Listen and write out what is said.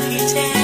love you,